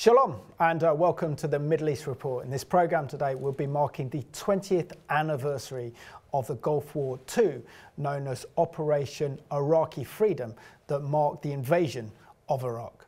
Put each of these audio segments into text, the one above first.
Shalom and uh, welcome to the Middle East Report. In this program today, we'll be marking the 20th anniversary of the Gulf War II, known as Operation Iraqi Freedom, that marked the invasion of Iraq.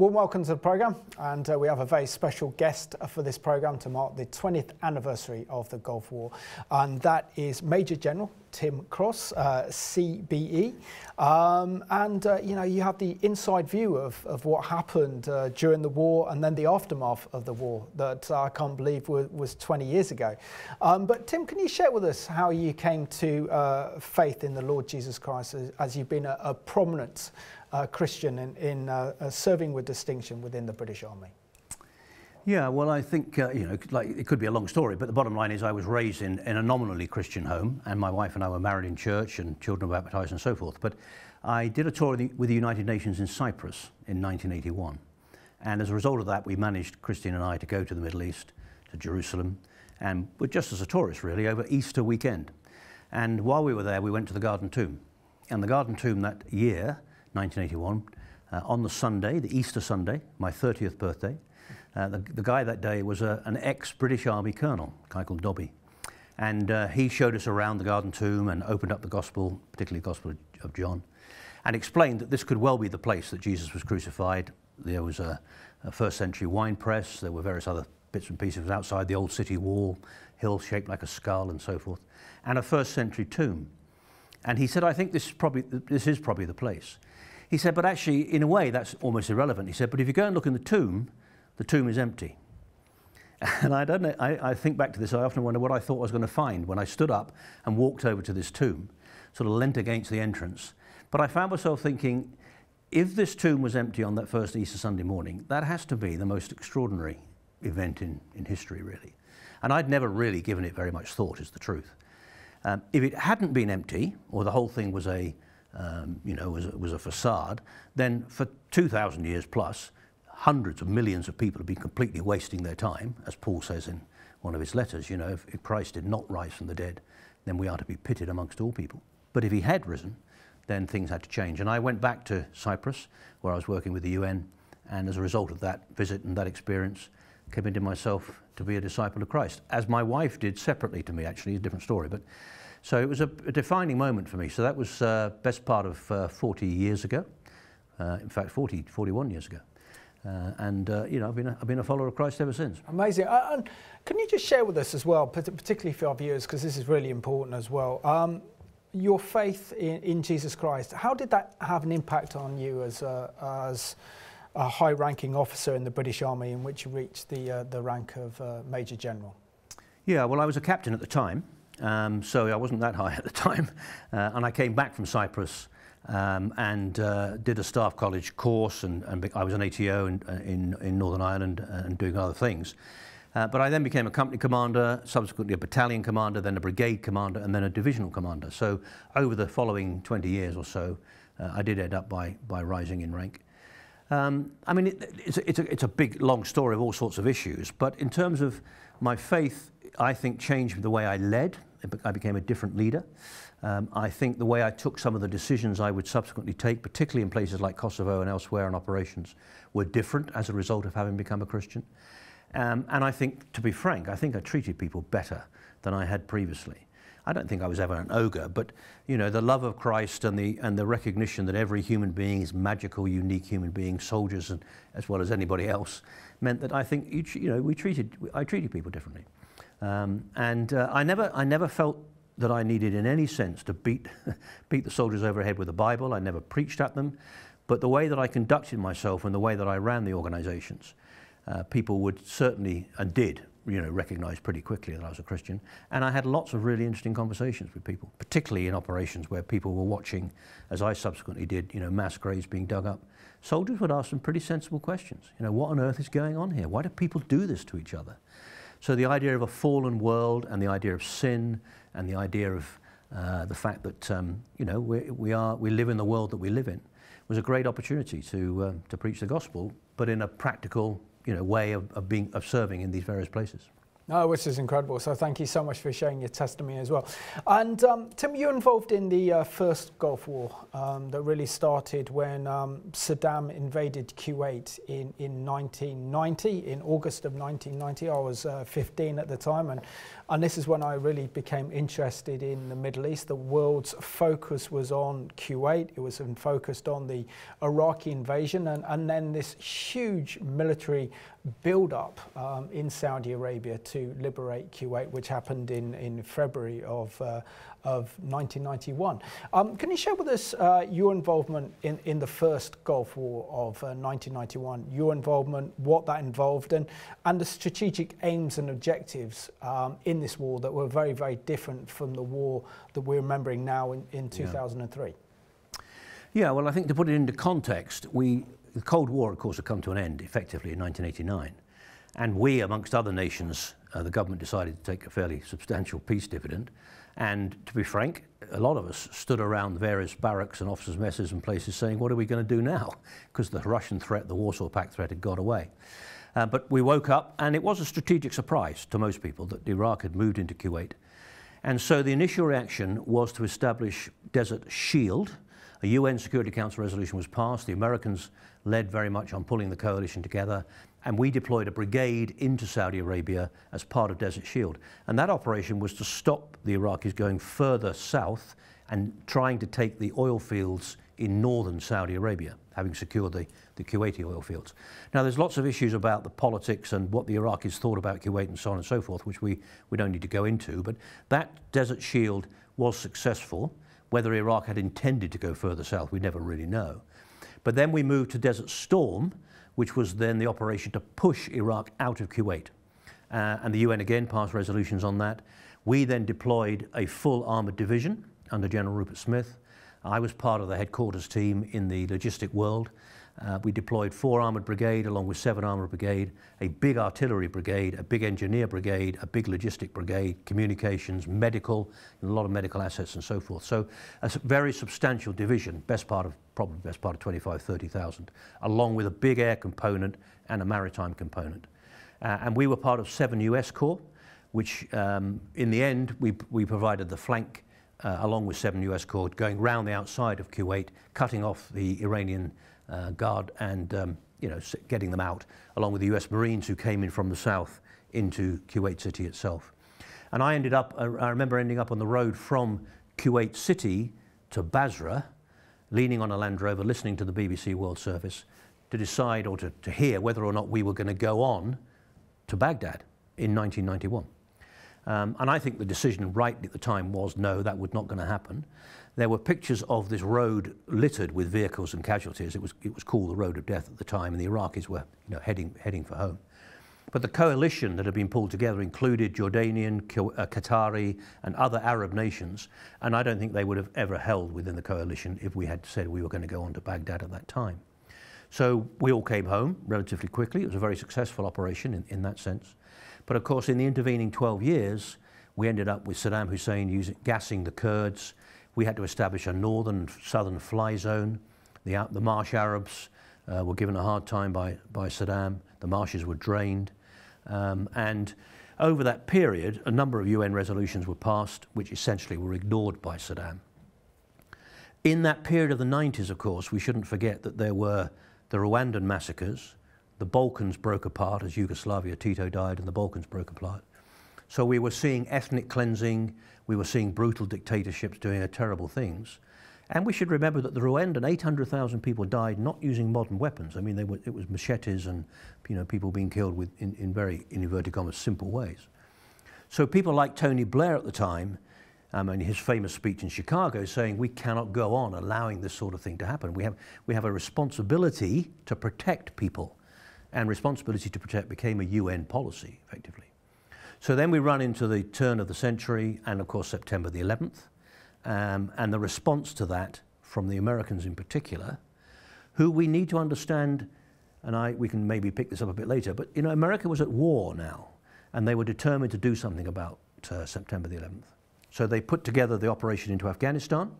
Warm welcome to the programme, and uh, we have a very special guest for this programme to mark the 20th anniversary of the Gulf War, and that is Major General Tim Cross, uh, CBE. Um, and, uh, you know, you have the inside view of, of what happened uh, during the war and then the aftermath of the war that I can't believe was, was 20 years ago. Um, but, Tim, can you share with us how you came to uh, faith in the Lord Jesus Christ as, as you've been a, a prominent uh, Christian in, in uh, uh, serving with distinction within the British Army? Yeah, well, I think, uh, you know, like, it could be a long story, but the bottom line is I was raised in, in a nominally Christian home, and my wife and I were married in church, and children were baptized and so forth. But I did a tour with the United Nations in Cyprus in 1981. And as a result of that, we managed, Christine and I, to go to the Middle East, to Jerusalem, and we're just as a tourist, really, over Easter weekend. And while we were there, we went to the Garden Tomb. And the Garden Tomb that year 1981, uh, on the Sunday, the Easter Sunday, my 30th birthday. Uh, the, the, guy that day was a, an ex-British Army colonel, a guy called Dobby. And uh, he showed us around the Garden Tomb and opened up the Gospel, particularly the Gospel of John, and explained that this could well be the place that Jesus was crucified. There was a, a first century wine press, there were various other bits and pieces outside the old city wall, hill shaped like a skull and so forth, and a first century tomb. And he said, I think this is probably, this is probably the place. He said, but actually, in a way, that's almost irrelevant. He said, but if you go and look in the tomb, the tomb is empty. And I don't know, I, I think back to this, I often wonder what I thought I was going to find when I stood up and walked over to this tomb, sort of leant against the entrance. But I found myself thinking, if this tomb was empty on that first Easter Sunday morning, that has to be the most extraordinary event in, in history, really. And I'd never really given it very much thought, is the truth. Um, if it hadn't been empty, or the whole thing was a um, you know, was, was a facade, then for 2,000 years plus, hundreds of millions of people have been completely wasting their time, as Paul says in one of his letters, you know, if, if Christ did not rise from the dead, then we are to be pitted amongst all people. But if he had risen, then things had to change. And I went back to Cyprus, where I was working with the UN, and as a result of that visit and that experience, committed myself to be a disciple of Christ, as my wife did separately to me, actually, a different story. But so it was a, a defining moment for me. So that was uh, best part of uh, 40 years ago. Uh, in fact, 40, 41 years ago. Uh, and uh, you know, I've been, a, I've been a follower of Christ ever since. Amazing. Uh, and can you just share with us as well, particularly for our viewers, because this is really important as well, um, your faith in, in, Jesus Christ. How did that have an impact on you as a, as a high-ranking officer in the British Army, in which you reached the the rank of Major General? Yeah, well, I was a captain at the time. Um, so I wasn't that high at the time. Uh, and I came back from Cyprus um, and uh, did a staff college course, and, and I was an ATO in, uh, in, in, Northern Ireland and doing other things. Uh, but I then became a company commander, subsequently a battalion commander, then a brigade commander, and then a divisional commander. So over the following 20 years or so, uh, I did end up by, by rising in rank. Um, I mean, it, it's, a, it's, a, it's a big, long story of all sorts of issues, but in terms of my faith, I think changed the way I led, I became a different leader. Um, I think the way I took some of the decisions I would subsequently take, particularly in places like Kosovo and elsewhere in operations, were different as a result of having become a Christian. Um, and I think, to be frank, I think I treated people better than I had previously. I don't think I was ever an ogre, but you know, the love of Christ and the and the recognition that every human being is magical, unique human being, soldiers and as well as anybody else, meant that I think you, you know we treated I treated people differently. Um, and uh, I, never, I never felt that I needed in any sense to beat, beat the soldiers over the head with the Bible. I never preached at them. But the way that I conducted myself and the way that I ran the organizations, uh, people would certainly, and did, you know, recognized pretty quickly that I was a Christian. And I had lots of really interesting conversations with people, particularly in operations where people were watching, as I subsequently did, you know, mass graves being dug up. Soldiers would ask some pretty sensible questions. You know, what on earth is going on here? Why do people do this to each other? So the idea of a fallen world and the idea of sin and the idea of uh, the fact that, um, you know, we, we, are, we live in the world that we live in was a great opportunity to, uh, to preach the gospel, but in a practical, you know, way of, of, being, of serving in these various places. Oh, which is incredible. So thank you so much for sharing your testimony as well. And um, Tim, you're involved in the uh, first Gulf War um, that really started when um, Saddam invaded Kuwait in, in 1990, in August of 1990. I was uh, 15 at the time, and, and this is when I really became interested in the Middle East. The world's focus was on Kuwait, it was focused on the Iraqi invasion, and, and then this huge military build up um, in Saudi Arabia to liberate Kuwait, which happened in, in February of, uh, of 1991. Um, can you share with us uh, your involvement in, in the first Gulf War of uh, 1991, your involvement, what that involved, and, and the strategic aims and objectives um, in this war that were very, very different from the war that we're remembering now in, in 2003? Yeah. yeah, well, I think to put it into context, we the Cold War, of course, had come to an end effectively in 1989. And we, amongst other nations, uh, the government decided to take a fairly substantial peace dividend. And to be frank, a lot of us stood around various barracks and officers' messes and places saying, what are we going to do now? Because the Russian threat, the Warsaw Pact threat had got away. Uh, but we woke up, and it was a strategic surprise to most people that Iraq had moved into Kuwait. And so the initial reaction was to establish Desert Shield, a UN Security Council resolution was passed. The Americans led very much on pulling the coalition together, and we deployed a brigade into Saudi Arabia as part of Desert Shield. And that operation was to stop the Iraqis going further south and trying to take the oil fields in northern Saudi Arabia, having secured the, the Kuwaiti oil fields. Now, there's lots of issues about the politics and what the Iraqis thought about Kuwait and so on and so forth, which we, we don't need to go into, but that Desert Shield was successful. Whether Iraq had intended to go further south, we never really know. But then we moved to Desert Storm, which was then the operation to push Iraq out of Kuwait. Uh, and the UN again passed resolutions on that. We then deployed a full armoured division under General Rupert Smith. I was part of the headquarters team in the logistic world. Uh, we deployed four armoured brigade along with seven armoured brigade, a big artillery brigade, a big engineer brigade, a big logistic brigade, communications, medical, a lot of medical assets and so forth. So a very substantial division, best part of, probably best part of 25, 30,000, along with a big air component and a maritime component. Uh, and we were part of 7 US Corps, which um, in the end we, we provided the flank uh, along with 7 US Corps going round the outside of Kuwait, cutting off the Iranian uh, Guard and um, you know, getting them out, along with the US Marines who came in from the south into Kuwait City itself. And I ended up, uh, I remember ending up on the road from Kuwait City to Basra, leaning on a Land Rover, listening to the BBC World Service to decide or to, to hear whether or not we were going to go on to Baghdad in 1991. Um, and I think the decision right at the time was no, that was not going to happen. There were pictures of this road littered with vehicles and casualties. It was, it was called the Road of Death at the time, and the Iraqis were you know, heading, heading for home. But the coalition that had been pulled together included Jordanian, uh, Qatari, and other Arab nations, and I don't think they would have ever held within the coalition if we had said we were going to go on to Baghdad at that time. So we all came home relatively quickly. It was a very successful operation in, in that sense. But of course, in the intervening 12 years, we ended up with Saddam Hussein using, gassing the Kurds, we had to establish a northern southern fly zone. The, the marsh Arabs uh, were given a hard time by, by Saddam. The marshes were drained. Um, and over that period, a number of UN resolutions were passed, which essentially were ignored by Saddam. In that period of the 90s, of course, we shouldn't forget that there were the Rwandan massacres, the Balkans broke apart as Yugoslavia, Tito died, and the Balkans broke apart. So we were seeing ethnic cleansing, we were seeing brutal dictatorships doing terrible things. And we should remember that the Rwandan, 800,000 people died not using modern weapons. I mean, were, it was machetes and you know, people being killed with, in, in very, in inverted commas, simple ways. So people like Tony Blair at the time, um, and his famous speech in Chicago saying we cannot go on allowing this sort of thing to happen. We have, we have a responsibility to protect people, and responsibility to protect became a UN policy, effectively. So then we run into the turn of the century and, of course, September the 11th. Um, and the response to that from the Americans in particular, who we need to understand, and I, we can maybe pick this up a bit later, but you know, America was at war now, and they were determined to do something about uh, September the 11th. So they put together the operation into Afghanistan,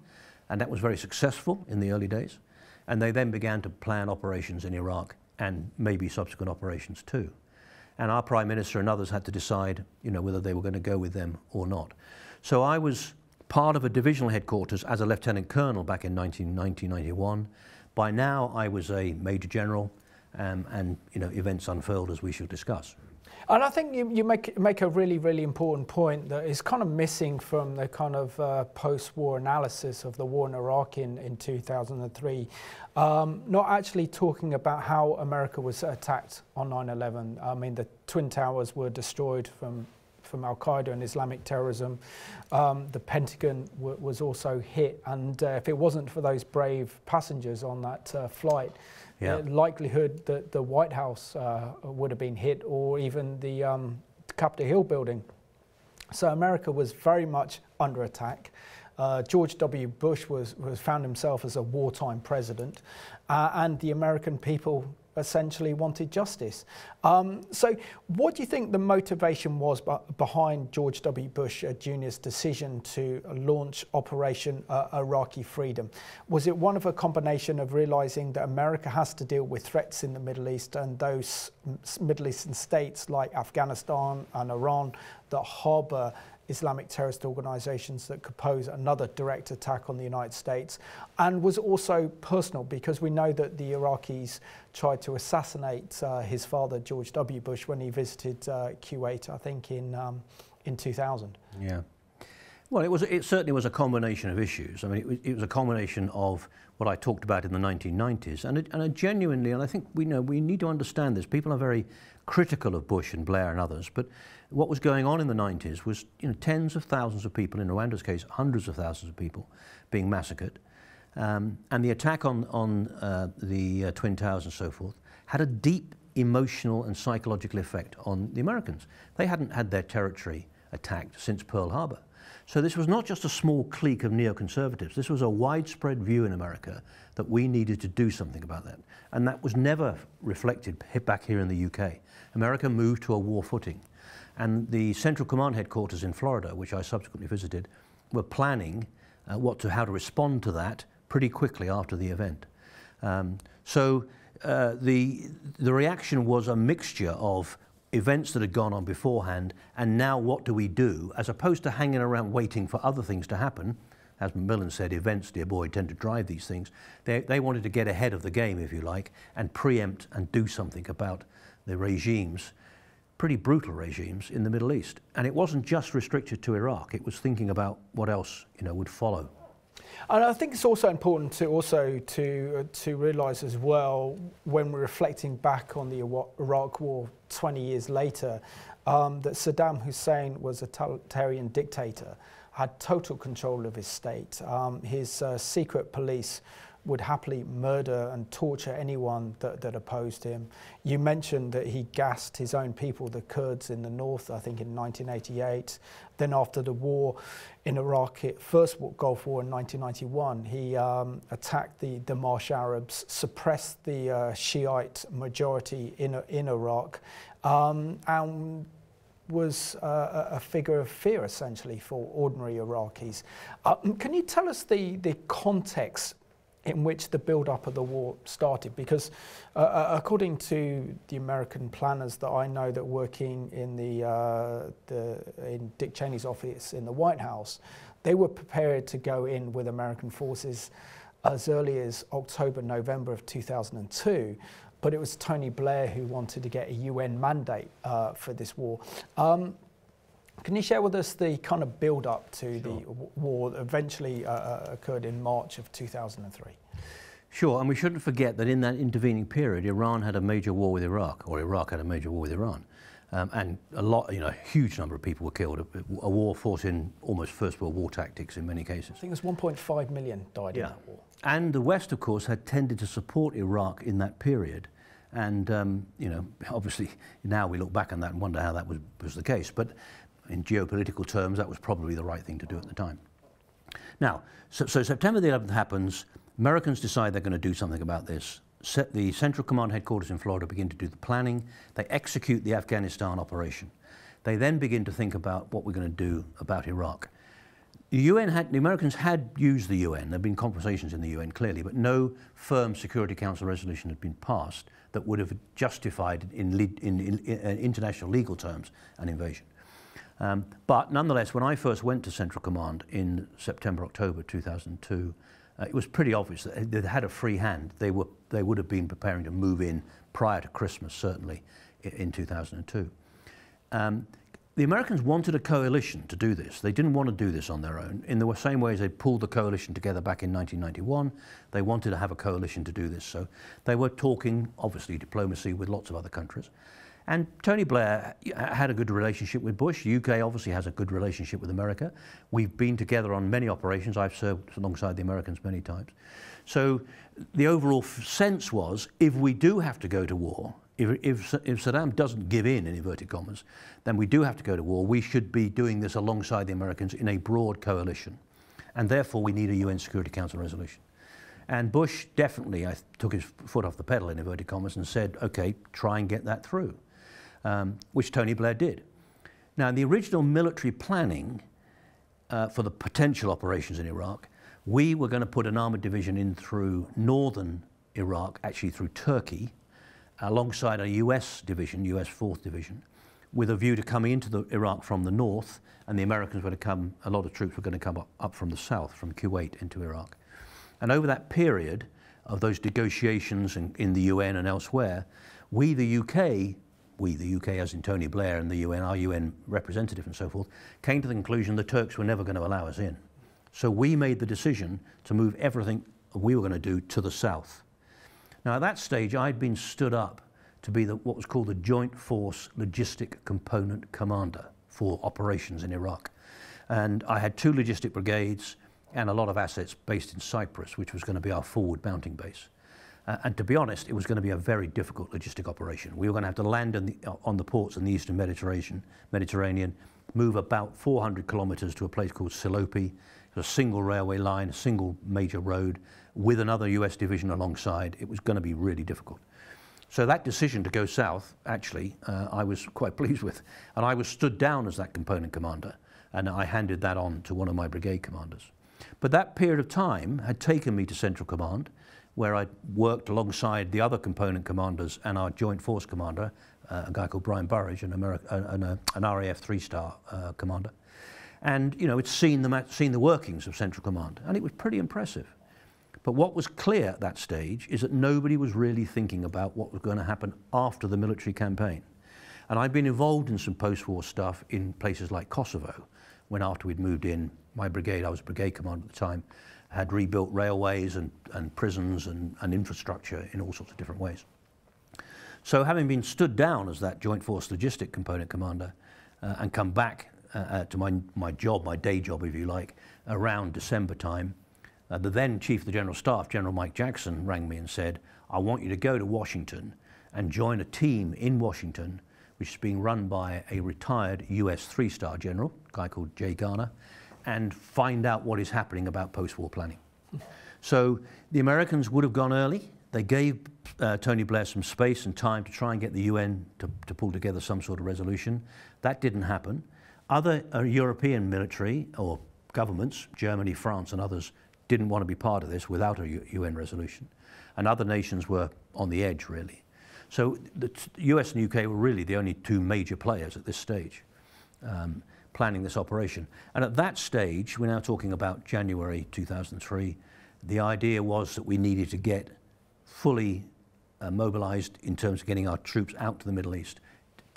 and that was very successful in the early days. And they then began to plan operations in Iraq and maybe subsequent operations too. And our Prime Minister and others had to decide, you know, whether they were going to go with them or not. So I was part of a divisional headquarters as a lieutenant colonel back in 1991. By now, I was a major general, um, and you know, events unfurled as we shall discuss. And I think you, you make make a really really important point that is kind of missing from the kind of uh, post-war analysis of the war in Iraq in in 2003. Um, not actually talking about how America was attacked on 9/11. I mean, the twin towers were destroyed from from Al Qaeda and Islamic terrorism. Um, the Pentagon was also hit, and uh, if it wasn't for those brave passengers on that uh, flight, yeah. the likelihood that the White House uh, would have been hit, or even the um, Capitol Hill building. So America was very much under attack. Uh, George W. Bush was, was found himself as a wartime president, uh, and the American people essentially wanted justice. Um, so, what do you think the motivation was behind George W. Bush uh, Jr.'s decision to launch Operation uh, Iraqi Freedom? Was it one of a combination of realizing that America has to deal with threats in the Middle East and those Middle Eastern states like Afghanistan and Iran that harbor Islamic terrorist organizations that could pose another direct attack on the United States, and was also personal because we know that the Iraqis tried to assassinate uh, his father, George W. Bush, when he visited uh, Kuwait, I think, in, um, in 2000. Yeah. Well, it, was, it certainly was a combination of issues. I mean, it was, it was a combination of what I talked about in the 1990s, and, it, and a genuinely, and I think we know we need to understand this. People are very critical of Bush and Blair and others, but what was going on in the 90s was you know, tens of thousands of people, in Rwanda's case, hundreds of thousands of people being massacred. Um, and the attack on, on uh, the uh, Twin Towers and so forth had a deep emotional and psychological effect on the Americans. They hadn't had their territory attacked since Pearl Harbor. So this was not just a small clique of neoconservatives. This was a widespread view in America that we needed to do something about that. And that was never reflected back here in the UK. America moved to a war footing. And the Central Command headquarters in Florida, which I subsequently visited, were planning uh, what to, how to respond to that pretty quickly after the event. Um, so uh, the, the reaction was a mixture of events that had gone on beforehand and now what do we do, as opposed to hanging around waiting for other things to happen. As Macmillan said, events, dear boy, tend to drive these things. They, they wanted to get ahead of the game, if you like, and preempt and do something about the regimes pretty brutal regimes in the Middle East. And it wasn't just restricted to Iraq, it was thinking about what else you know, would follow. And I think it's also important to also to uh, to realise as well when we're reflecting back on the Iraq War 20 years later, um, that Saddam Hussein was a totalitarian dictator, had total control of his state. Um, his uh, secret police would happily murder and torture anyone that, that opposed him. You mentioned that he gassed his own people, the Kurds in the north, I think in 1988. Then after the war in Iraq, first Gulf War in 1991, he um, attacked the, the Marsh Arabs, suppressed the uh, Shiite majority in, in Iraq, um, and was uh, a figure of fear essentially for ordinary Iraqis. Uh, can you tell us the, the context in which the build-up of the war started because uh, uh, according to the American planners that I know that working in the, uh, the in Dick Cheney's office in the White House they were prepared to go in with American forces as early as October November of 2002 but it was Tony Blair who wanted to get a UN mandate uh, for this war. Um, can you share with us the kind of build up to sure. the war that eventually uh, uh, occurred in March of 2003? Sure, and we shouldn't forget that in that intervening period, Iran had a major war with Iraq, or Iraq had a major war with Iran. Um, and a lot, you know, a huge number of people were killed. A, a, war fought in almost First World War tactics in many cases. I think it was 1.5 million died yeah. in that war. And the West, of course, had tended to support Iraq in that period And, um, you know, obviously now we look back on that and wonder how that was, was the case. But in geopolitical terms, that was probably the right thing to do at the time. Now, so, so September the 11th happens. Americans decide they're going to do something about this. Set the Central Command headquarters in Florida begin to do the planning. They execute the Afghanistan operation. They then begin to think about what we're going to do about Iraq. The UN had, the Americans had used the UN. There have been conversations in the UN clearly, but no firm Security Council resolution had been passed that would have justified in, in, in, in uh, international legal terms an invasion. Um, but nonetheless, when I first went to Central Command in September, October 2002, uh, it was pretty obvious that they had a free hand. They, were, they would have been preparing to move in prior to Christmas, certainly, in 2002. Um, the Americans wanted a coalition to do this. They didn't want to do this on their own. In the same way as they pulled the coalition together back in 1991, they wanted to have a coalition to do this. So they were talking, obviously, diplomacy with lots of other countries. And Tony Blair had a good relationship with Bush. UK obviously has a good relationship with America. We've been together on many operations. I've served alongside the Americans many times. So the overall sense was if we do have to go to war, if, if, if Saddam doesn't give in, in inverted commas, then we do have to go to war. We should be doing this alongside the Americans in a broad coalition. And therefore, we need a UN Security Council resolution. And Bush definitely I, took his foot off the pedal, in inverted commas, and said, okay, try and get that through, um, which Tony Blair did. Now, in the original military planning uh, for the potential operations in Iraq, we were going to put an armored division in through northern Iraq, actually through Turkey, alongside a US division, US 4th Division, with a view to coming into the Iraq from the north, and the Americans were to come, a lot of troops were going to come up, up from the south, from Kuwait into Iraq. And over that period of those negotiations in, in the UN and elsewhere, we, the UK, we, the UK, as in Tony Blair and the UN, our UN representative and so forth, came to the conclusion the Turks were never going to allow us in. So we made the decision to move everything we were going to do to the south. Now, at that stage, I'd been stood up to be the, what was called the Joint Force Logistic Component Commander for operations in Iraq. And I had two logistic brigades and a lot of assets based in Cyprus, which was going to be our forward mounting base. Uh, and to be honest, it was going to be a very difficult logistic operation. We were going to have to land the, on the ports in the eastern Mediterranean, Mediterranean, move about 400 kilometers to a place called Silopi, a single railway line, a single major road, with another US division alongside. It was going to be really difficult. So that decision to go south, actually, uh, I was quite pleased with. And I was stood down as that component commander, and I handed that on to one of my brigade commanders. But that period of time had taken me to Central Command, where I worked alongside the other component commanders and our Joint Force commander, uh, a guy called Brian Burridge, an, Ameri uh, an, uh, an RAF three-star uh, commander. And, you know, it's seen the, seen the workings of Central Command, and it was pretty impressive. But what was clear at that stage is that nobody was really thinking about what was going to happen after the military campaign. And I'd been involved in some post-war stuff in places like Kosovo, when after we'd moved in, my brigade, I was brigade commander at the time, had rebuilt railways and, and prisons and, and infrastructure in all sorts of different ways. So having been stood down as that Joint Force Logistic Component Commander uh, and come back uh, uh to my, my job, my day job, if you like, around December time, uh, the then Chief of the General Staff, General Mike Jackson, rang me and said, I want you to go to Washington and join a team in Washington which is being run by a retired US three-star general, a guy called Jay Garner, and find out what is happening about post-war planning. So the Americans would have gone early. They gave uh, Tony Blair some space and time to try and get the UN to, to pull together some sort of resolution. That didn't happen. Other uh, European military or governments, Germany, France and others, didn't want to be part of this without a UN resolution. And other nations were on the edge, really. So the US and UK were really the only two major players at this stage um, planning this operation. And at that stage, we're now talking about January 2003, the idea was that we needed to get fully uh, mobilized in terms of getting our troops out to the Middle East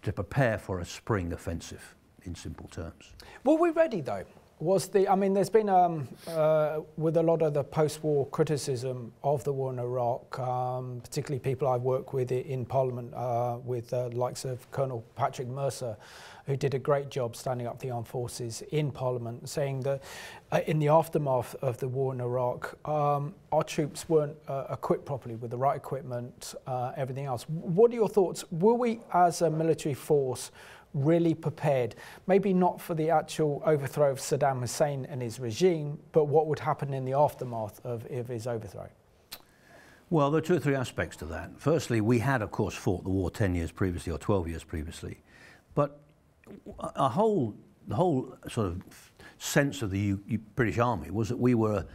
to prepare for a spring offensive, in simple terms. Were we ready, though? Was the, I mean, there's been, um, uh, with a lot of the post-war criticism of the war in Iraq, um, particularly people I work with in Parliament, uh, with the likes of Colonel Patrick Mercer, who did a great job standing up the armed forces in Parliament, saying that uh, in the aftermath of the war in Iraq, um, our troops weren't uh, equipped properly with the right equipment, uh, everything else. What are your thoughts? Were we, as a military force, really prepared, maybe not for the actual overthrow of Saddam Hussein and his regime, but what would happen in the aftermath of, of his overthrow? Well, there are two or three aspects to that. Firstly, we had, of course, fought the war 10 years previously or 12 years previously, but a whole, the whole sort of sense of the U British Army was that we were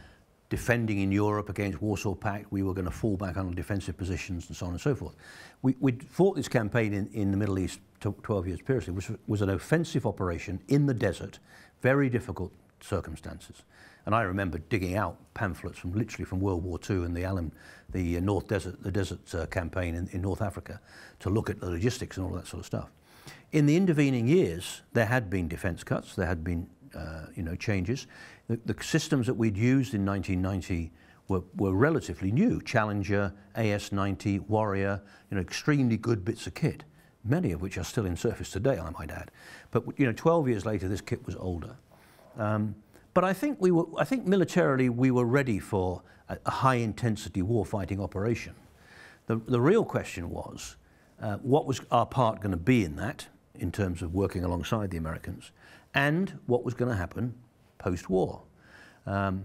defending in Europe against Warsaw Pact, we were going to fall back on defensive positions and so on and so forth. We, we fought this campaign in, in the Middle East 12 years previously, which was an offensive operation in the desert, very difficult circumstances. And I remember digging out pamphlets from literally from World War II and the the uh, North Desert, the desert uh, campaign in, in North Africa to look at the logistics and all that sort of stuff. In the intervening years, there had been defence cuts, there had been uh, you know, changes. The, the, systems that we'd used in 1990 were, were relatively new. Challenger, AS-90, Warrior, you know, extremely good bits of kit, many of which are still in service today, I might add. But you know, 12 years later, this kit was older. Um, but I think, we were, I think militarily we were ready for a, a high-intensity war-fighting operation. The, the real question was, uh, what was our part going to be in that, in terms of working alongside the Americans, and what was going to happen post-war. Um,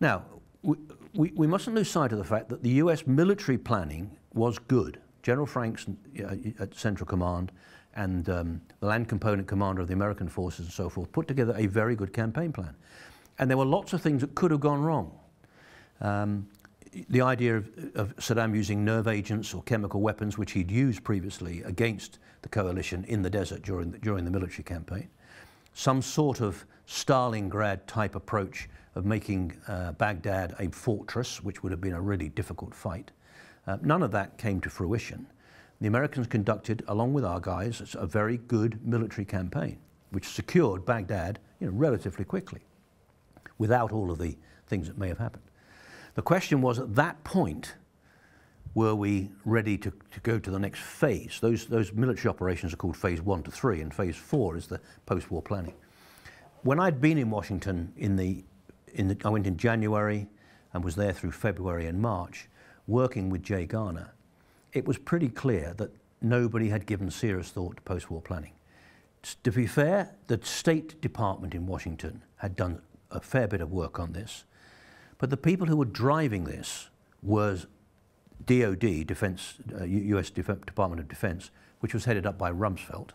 now, we, we, we, mustn't lose sight of the fact that the US military planning was good. General Franks uh, at Central Command and um, the land component commander of the American forces and so forth put together a very good campaign plan. And there were lots of things that could have gone wrong. Um, the idea of, of, Saddam using nerve agents or chemical weapons, which he'd used previously against the coalition in the desert during the, during the military campaign, some sort of Stalingrad type approach of making uh, Baghdad a fortress, which would have been a really difficult fight. Uh, none of that came to fruition. The Americans conducted, along with our guys, a very good military campaign, which secured Baghdad you know, relatively quickly, without all of the things that may have happened. The question was at that point, were we ready to, to go to the next phase? Those, those military operations are called phase one to three, and phase four is the post-war planning. When I'd been in Washington in the, in the, I went in January and was there through February and March, working with Jay Garner, it was pretty clear that nobody had given serious thought to post-war planning. To be fair, the State Department in Washington had done a fair bit of work on this, but the people who were driving this was DOD, Defense, uh, US Def Department of Defense, which was headed up by Rumsfeld.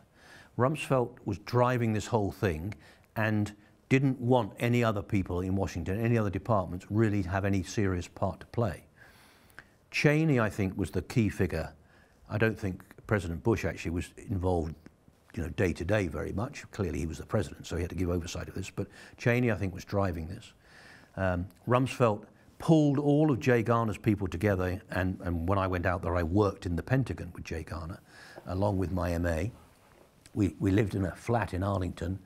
Rumsfeld was driving this whole thing and didn't want any other people in Washington, any other departments, really have any serious part to play. Cheney, I think, was the key figure. I don't think President Bush actually was involved you know, day to day very much. Clearly he was the president, so he had to give oversight of this. But Cheney, I think, was driving this. Um, Rumsfeld pulled all of Jay Garner's people together, and, and when I went out there, I worked in the Pentagon with Jay Garner, along with my MA. We, we lived in a flat in Arlington,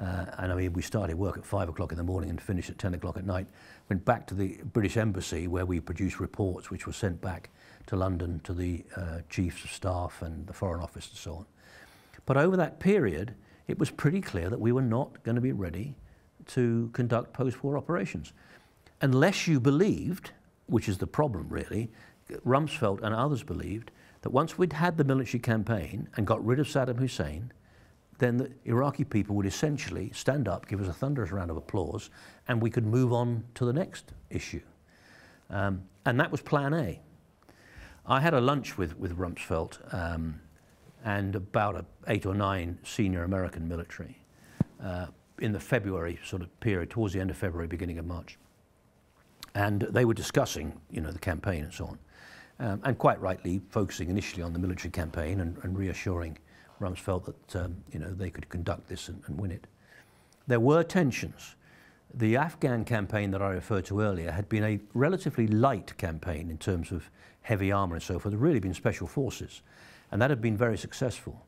uh, and I mean, we started work at five o'clock in the morning and finished at 10 o'clock at night. Went back to the British Embassy where we produced reports which were sent back to London to the uh, chiefs of staff and the Foreign Office and so on. But over that period, it was pretty clear that we were not going to be ready to conduct post-war operations unless you believed, which is the problem really, Rumsfeld and others believed that once we'd had the military campaign and got rid of Saddam Hussein, then the Iraqi people would essentially stand up, give us a thunderous round of applause, and we could move on to the next issue. Um, and that was plan A. I had a lunch with, with Rumsfeld um, and about eight or nine senior American military uh, in the February sort of period, towards the end of February, beginning of March. And they were discussing, you know, the campaign and so on. Um, and quite rightly focusing initially on the military campaign and, and reassuring Rumsfeld that, um, you know, they could conduct this and, and win it. There were tensions. The Afghan campaign that I referred to earlier had been a relatively light campaign in terms of heavy armour and so forth. It had really been special forces. And that had been very successful.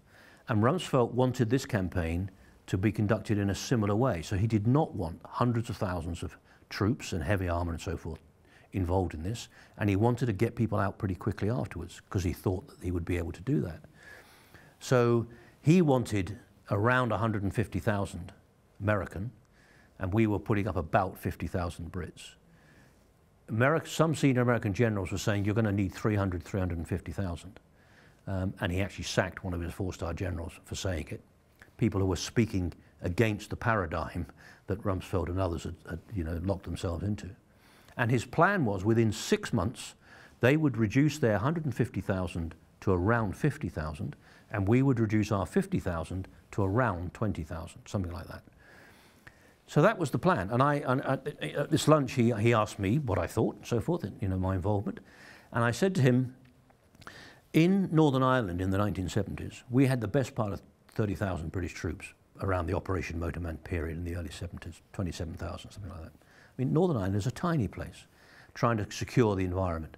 And Rumsfeld wanted this campaign to be conducted in a similar way. So he did not want hundreds of thousands of troops and heavy armour and so forth involved in this, and he wanted to get people out pretty quickly afterwards because he thought that he would be able to do that. So he wanted around 150,000 American, and we were putting up about 50,000 Brits. America, some senior American generals were saying you're going to need 300, 350,000. Um, and he actually sacked one of his four-star generals for saying it. People who were speaking against the paradigm that Rumsfeld and others had, had you know, locked themselves into. And his plan was within six months, they would reduce their 150,000 to around 50,000, and we would reduce our 50,000 to around 20,000, something like that. So that was the plan. And I, and uh, at this lunch, he, he asked me what I thought and so forth, you know, my involvement. And I said to him, in Northern Ireland in the 1970s, we had the best part of 30,000 British troops around the Operation Motorman period in the early 70s, 27,000, something like that. I mean, Northern Ireland is a tiny place, trying to secure the environment.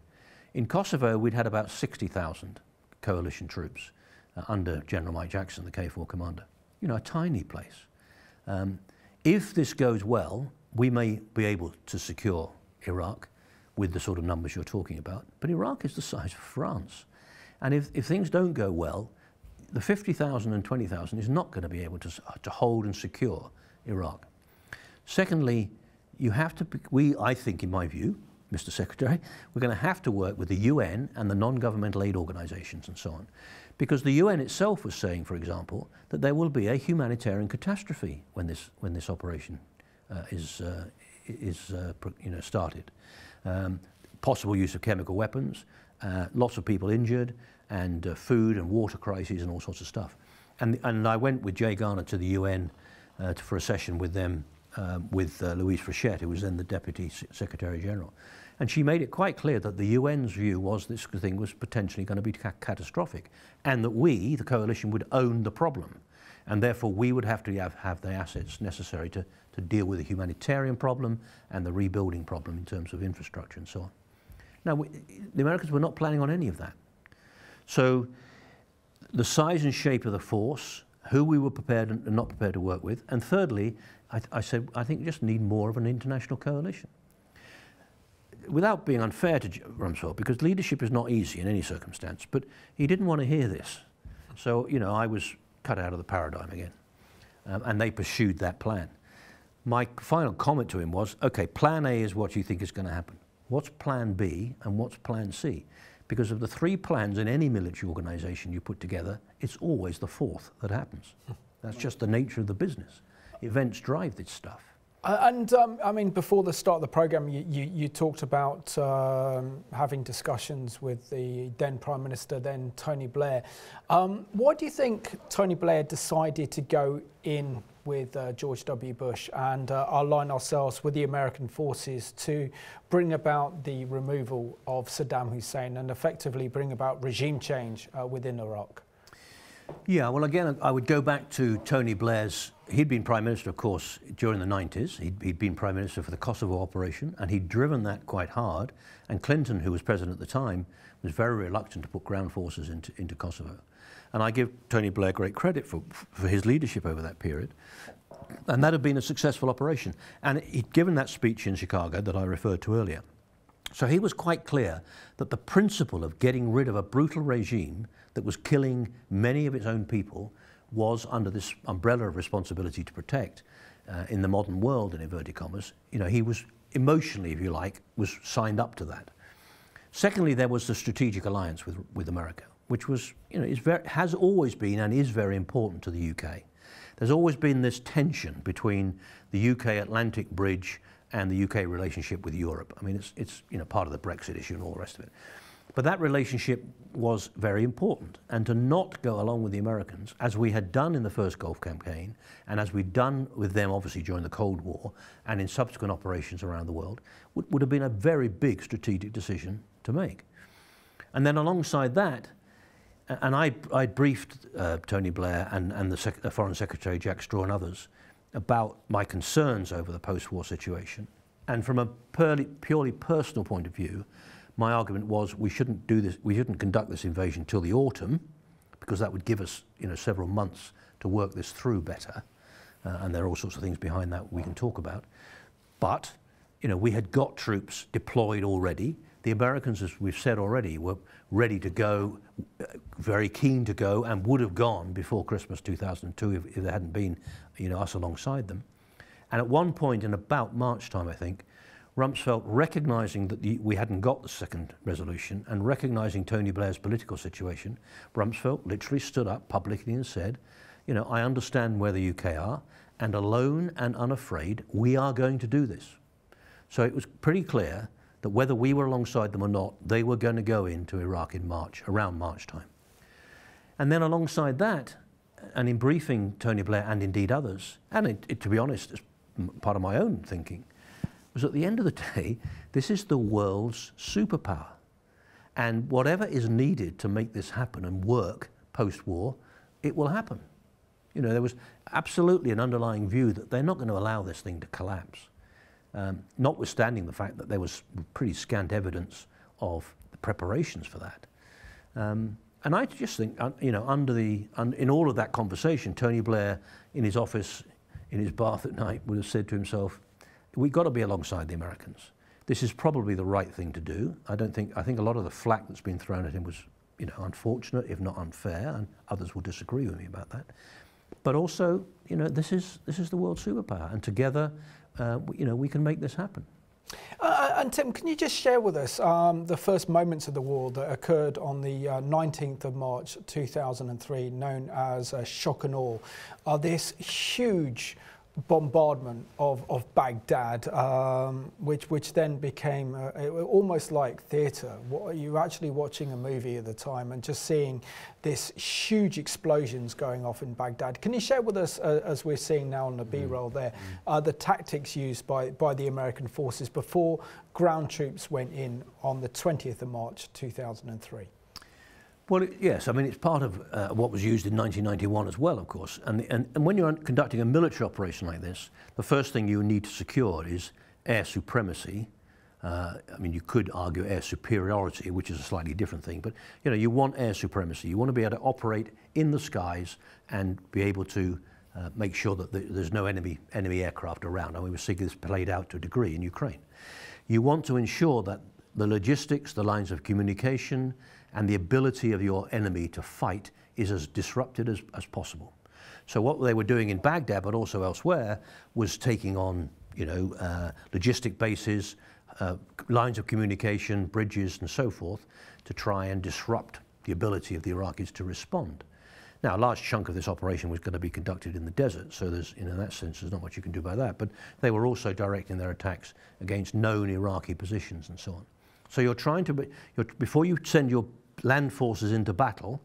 In Kosovo, we'd had about 60,000 coalition troops uh, under General Mike Jackson, the KFOR commander. You know, a tiny place. Um, if this goes well, we may be able to secure Iraq with the sort of numbers you're talking about. But Iraq is the size of France. And if, if things don't go well, the 50,000 and 20,000 is not going to be able to, to hold and secure Iraq. Secondly, you have to, we, I think, in my view, Mr. Secretary, we're going to have to work with the UN and the non-governmental aid organizations and so on. Because the UN itself was saying, for example, that there will be a humanitarian catastrophe when this, when this operation uh, is, uh, is uh, you know, started. Um, possible use of chemical weapons, uh, lots of people injured, and uh, food and water crises and all sorts of stuff. And, and I went with Jay Garner to the UN uh, to, for a session with them um, with uh, Louise Frechette, who was then the Deputy Secretary General. And she made it quite clear that the UN's view was this thing was potentially going to be ca catastrophic and that we, the coalition, would own the problem. And therefore, we would have to have, have the assets necessary to, to deal with the humanitarian problem and the rebuilding problem in terms of infrastructure and so on. Now, we, the Americans were not planning on any of that. So the size and shape of the force, who we were prepared and not prepared to work with, and thirdly, I, I said, I think we just need more of an international coalition. Without being unfair to Rumsfeld, because leadership is not easy in any circumstance, but he didn't want to hear this. So, you know, I was cut out of the paradigm again. Um, and they pursued that plan. My final comment to him was, okay, plan A is what you think is going to happen. What's plan B and what's plan C? Because of the three plans in any military organization you put together, it's always the fourth that happens. Hmm. That's just the nature of the business events drive this stuff. Uh, and um, I mean, before the start of the program, you, you, you talked about um, having discussions with the then Prime Minister, then Tony Blair. Um, why do you think Tony Blair decided to go in with uh, George W. Bush and uh, align ourselves with the American forces to bring about the removal of Saddam Hussein and effectively bring about regime change uh, within Iraq? Yeah, well, again, I would go back to Tony Blair's. He'd been Prime Minister, of course, during the 90s. He'd, he'd, been Prime Minister for the Kosovo operation, and he'd driven that quite hard. And Clinton, who was President at the time, was very reluctant to put ground forces into, into Kosovo. And I give Tony Blair great credit for, for his leadership over that period. And that had been a successful operation. And he'd given that speech in Chicago that I referred to earlier. So he was quite clear that the principle of getting rid of a brutal regime that was killing many of its own people was under this umbrella of responsibility to protect uh, in the modern world, in inverted commas. You know, he was emotionally, if you like, was signed up to that. Secondly, there was the strategic alliance with, with America, which was, you know, is very, has always been and is very important to the UK. There's always been this tension between the UK Atlantic Bridge and the UK relationship with Europe. I mean, it's, it's you know, part of the Brexit issue and all the rest of it. But that relationship was very important. And to not go along with the Americans, as we had done in the first Gulf campaign, and as we'd done with them obviously during the Cold War and in subsequent operations around the world, would, would have been a very big strategic decision to make. And then alongside that, and I, I briefed uh, Tony Blair and, and the, Sec the Foreign Secretary Jack Straw and others about my concerns over the post-war situation. And from a purely, purely personal point of view, my argument was we shouldn't do this, we shouldn't conduct this invasion till the autumn, because that would give us, you know, several months to work this through better. uh, and there are all sorts of things behind that we can talk about. But, you know, we had got troops deployed already. The Americans, as we've said already, were ready to go, uh, very keen to go, and would have gone before Christmas 2002 if, if there hadn't been, you know, us alongside them. And at one point in about March time, I think, Rumsfeld, recognizing that the, we hadn't got the second resolution and recognizing Tony Blair's political situation, Rumsfeld literally stood up publicly and said, you know, I understand where the UK are, and alone and unafraid, we are going to do this. So it was pretty clear that whether we were alongside them or not, they were going to go into Iraq in March, around March time. And then alongside that, and in briefing Tony Blair and indeed others, and it, it, to be honest, as part of my own thinking, was at the end of the day, this is the world's superpower. And whatever is needed to make this happen and work post-war, it will happen. You know, there was absolutely an underlying view that they're not going to allow this thing to collapse, um, notwithstanding the fact that there was pretty scant evidence of the preparations for that. Um, and I just think, you know, under the, in all of that conversation, Tony Blair in his office, in his bath at night, would have said to himself, we've got to be alongside the Americans. This is probably the right thing to do. I don't think, I think a lot of the flack that's been thrown at him was, you know, unfortunate, if not unfair, and others will disagree with me about that. But also, you know, this is, this is the world superpower, and together, uh, you know, we can make this happen. Uh, and Tim, can you just share with us um, the first moments of the war that occurred on the uh, 19th of March 2003, known as uh, shock and awe? Uh, this huge bombardment of, of Baghdad, um, which, which then became uh, almost like theatre. You're actually watching a movie at the time and just seeing this huge explosions going off in Baghdad. Can you share with us, uh, as we're seeing now on the mm-hmm. B-roll there, mm. uh, the tactics used by, by the American forces before ground troops went in on the 20th of March 2003? Well, yes, I mean, it's part of uh, what was used in 1991 as well, of course. And, and, and when you're conducting a military operation like this, the first thing you need to secure is air supremacy. Uh, I mean, you could argue air superiority, which is a slightly different thing, but you know, you want air supremacy. You want to be able to operate in the skies and be able to uh, make sure that the, there's no enemy, enemy aircraft around. And we're seeing this played out to a degree in Ukraine. You want to ensure that the logistics, the lines of communication, and the ability of your enemy to fight is as disrupted as, as possible. So what they were doing in Baghdad, but also elsewhere, was taking on, you know, uh, logistic bases, uh, lines of communication, bridges, and so forth, to try and disrupt the ability of the Iraqis to respond. Now, a large chunk of this operation was going to be conducted in the desert, so there's, in that sense, there's not much you can do about that. But they were also directing their attacks against known Iraqi positions and so on. So you're trying to, be, before you send your land forces into battle,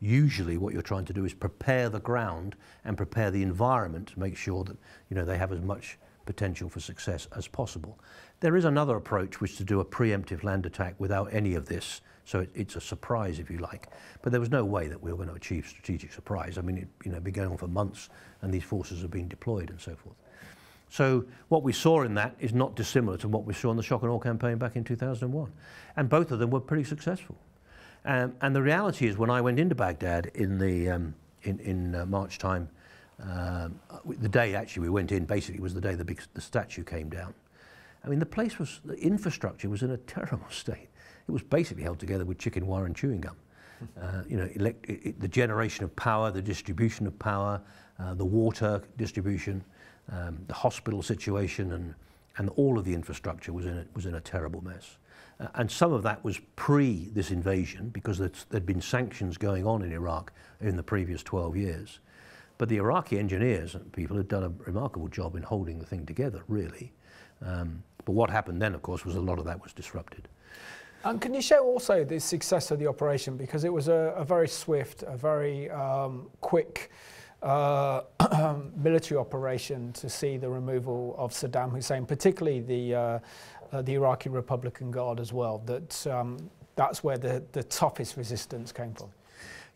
usually what you're trying to do is prepare the ground and prepare the environment to make sure that you know, they have as much potential for success as possible. There is another approach, which is to do a preemptive land attack without any of this, so it, it's a surprise, if you like. But there was no way that we were going to achieve strategic surprise. I mean, it you know, been going on for months, and these forces have been deployed and so forth. So what we saw in that is not dissimilar to what we saw in the shock and awe campaign back in 2001. And both of them were pretty successful. Um, and the reality is, when I went into Baghdad in the um, in, in uh, March time, um, the day actually we went in basically was the day the big the statue came down. I mean, the place was the infrastructure was in a terrible state. It was basically held together with chicken wire and chewing gum. Uh, you know, elect, it, the generation of power, the distribution of power, uh, the water distribution, um, the hospital situation, and and all of the infrastructure was in a, was in a terrible mess. Uh, and some of that was pre this invasion because there'd been sanctions going on in Iraq in the previous 12 years. But the Iraqi engineers and people had done a remarkable job in holding the thing together, really. Um, but what happened then, of course, was a lot of that was disrupted. And can you show also the success of the operation? Because it was a, a very swift, a very um, quick uh, military operation to see the removal of Saddam Hussein, particularly the uh, uh, the Iraqi Republican Guard as well. That um, that's where the, the toughest resistance came from.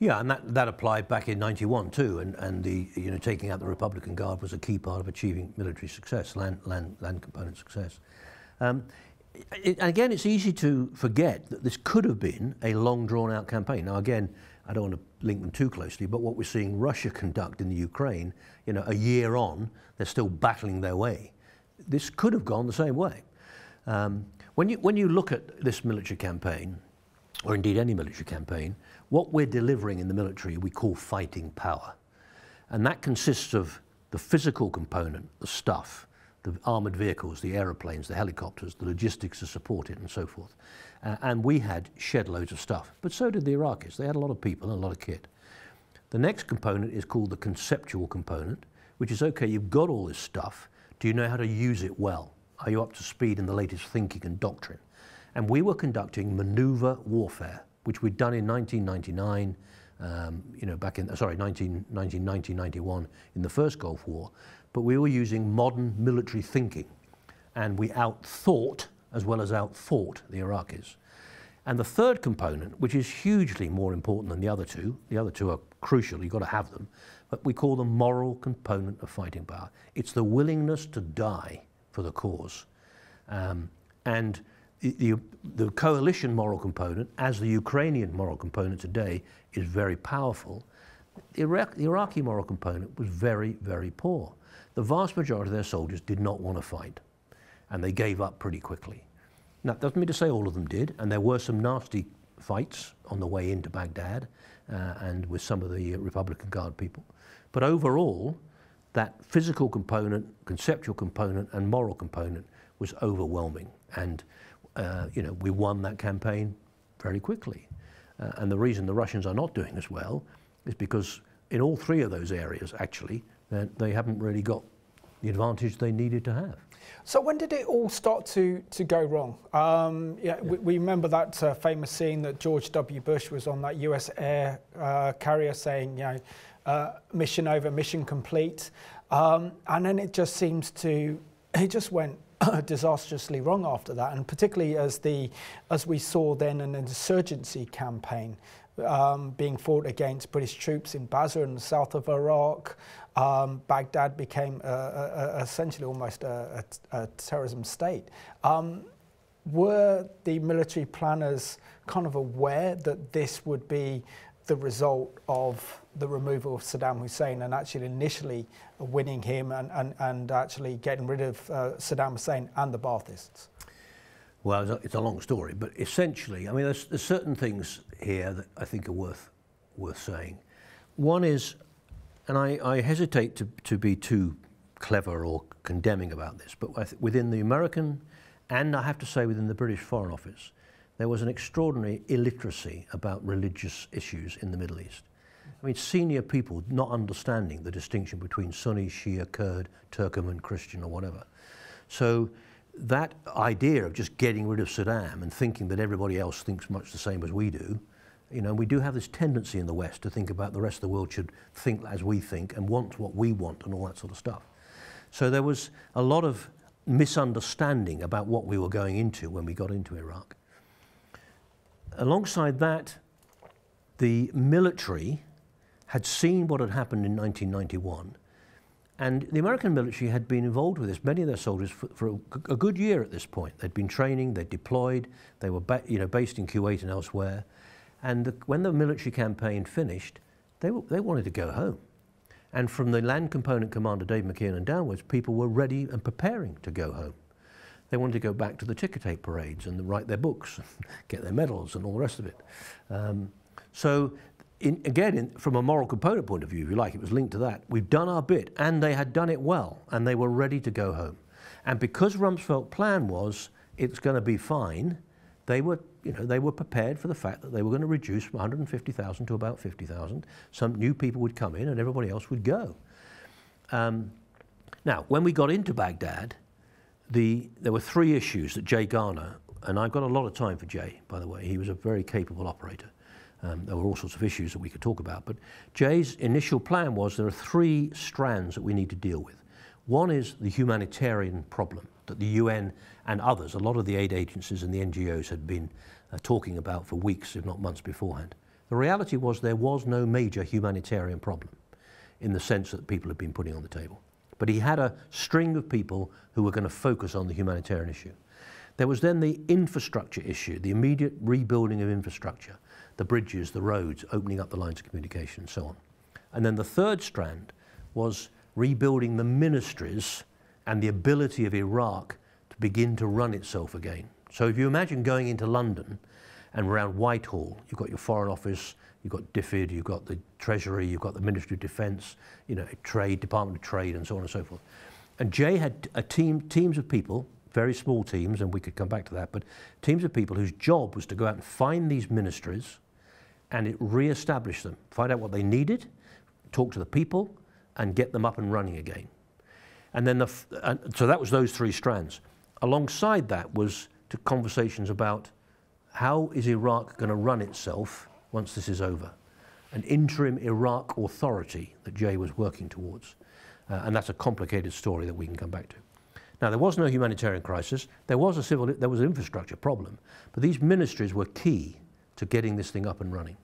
Yeah, and that, that applied back in 91 too, and, and the, you know, taking out the Republican Guard was a key part of achieving military success, land, land, land component success. Um, it, again, it's easy to forget that this could have been a long drawn out campaign. Now, again, I don't want to link them too closely, but what we're seeing Russia conduct in the Ukraine, you know, a year on, they're still battling their way. This could have gone the same way. Um, when, you, when you look at this military campaign, or indeed any military campaign, what we're delivering in the military we call fighting power. And that consists of the physical component, the stuff, the armoured vehicles, the aeroplanes, the helicopters, the logistics to support it and so forth. Uh, and we had shed loads of stuff, but so did the Iraqis. They had a lot of people and a lot of kit. The next component is called the conceptual component, which is, okay, you've got all this stuff. Do you know how to use it well? Are you up to speed in the latest thinking and doctrine? And we were conducting maneuver warfare, which we'd done in 1999, um, you know, back in, sorry, 19, 1990, 91 in the first Gulf War. But we were using modern military thinking. And we outthought as well as outfought the Iraqis. And the third component, which is hugely more important than the other two, the other two are crucial, you've got to have them, but we call the moral component of fighting power. It's the willingness to die for the cause. Um, and the, the, coalition moral component, as the Ukrainian moral component today, is very powerful. The, Iraq, the Iraqi moral component was very, very poor. The vast majority of their soldiers did not want to fight, and they gave up pretty quickly. Now, that doesn't mean to say all of them did, and there were some nasty fights on the way into Baghdad uh, and with some of the Republican Guard people. But overall, that physical component, conceptual component, and moral component was overwhelming. And, uh, you know, we won that campaign very quickly. Uh, and the reason the Russians are not doing as well is because in all three of those areas, actually, they haven't really got the advantage they needed to have. So when did it all start to, to go wrong? Um, yeah, yeah. We, we, remember that uh, famous scene that George W. Bush was on that U.S. air uh, carrier saying, you know, uh, mission over, mission complete. Um, and then it just seems to, it just went disastrously wrong after that, and particularly as the as we saw then an insurgency campaign um, being fought against British troops in Basra in the south of Iraq. Um, Baghdad became essentially almost a, a, a terrorism state. Um, were the military planners kind of aware that this would be the result of the removal of Saddam Hussein and actually initially winning him and, and, and actually getting rid of uh, Saddam Hussein and the Baathists? Well, it's a long story, but essentially, I mean, there's, there's certain things here that I think are worth, worth saying. One is, and I, I hesitate to, to be too clever or condemning about this, but within the American and I have to say within the British Foreign Office, there was an extraordinary illiteracy about religious issues in the Middle East. I mean, senior people not understanding the distinction between Sunni, Shia, Kurd, Turkoman, Christian, or whatever. So that idea of just getting rid of Saddam and thinking that everybody else thinks much the same as we do, you know, we do have this tendency in the West to think about the rest of the world should think as we think and want what we want and all that sort of stuff. So there was a lot of misunderstanding about what we were going into when we got into Iraq. Alongside that, the military had seen what had happened in 1991 and the American military had been involved with this, many of their soldiers, for, for a, a, good year at this point. They'd been training, they'd deployed, they were you know, based in Kuwait and elsewhere. And the, when the military campaign finished, they, they wanted to go home. And from the land component commander, Dave McKiernan, and downwards, people were ready and preparing to go home. They wanted to go back to the ticker tape parades and write their books, get their medals and all the rest of it. Um, so in, again, in, from a moral component point of view, if you like, it was linked to that. We've done our bit, and they had done it well, and they were ready to go home. And because Rumsfeld's plan was it's going to be fine, they were, you know, they were prepared for the fact that they were going to reduce from 150,000 to about 50,000. Some new people would come in, and everybody else would go. Um, now, when we got into Baghdad, the, there were three issues that Jay Garner, and I've got a lot of time for Jay, by the way. He was a very capable operator. Um, there were all sorts of issues that we could talk about. But Jay's initial plan was there are three strands that we need to deal with. One is the humanitarian problem that the UN and others, a lot of the aid agencies and the NGOs had been uh, talking about for weeks, if not months beforehand. The reality was there was no major humanitarian problem in the sense that people had been putting on the table. But he had a string of people who were going to focus on the humanitarian issue. There was then the infrastructure issue, the immediate rebuilding of infrastructure the bridges, the roads, opening up the lines of communication, and so on. And then the third strand was rebuilding the ministries and the ability of Iraq to begin to run itself again. So if you imagine going into London and around Whitehall, you've got your Foreign Office, you've got DFID, you've got the Treasury, you've got the Ministry of Defence, you know, Trade, Department of Trade, and so on and so forth. And Jay had a team, teams of people, very small teams, and we could come back to that, but teams of people whose job was to go out and find these ministries and it re-establish them, find out what they needed, talk to the people, and get them up and running again. And then, the, and so that was those three strands. Alongside that was to conversations about how is Iraq going to run itself once this is over? An interim Iraq authority that Jay was working towards. Uh, and that's a complicated story that we can come back to. Now, there was no humanitarian crisis. There was a civil, there was an infrastructure problem. But these ministries were key to getting this thing up and running.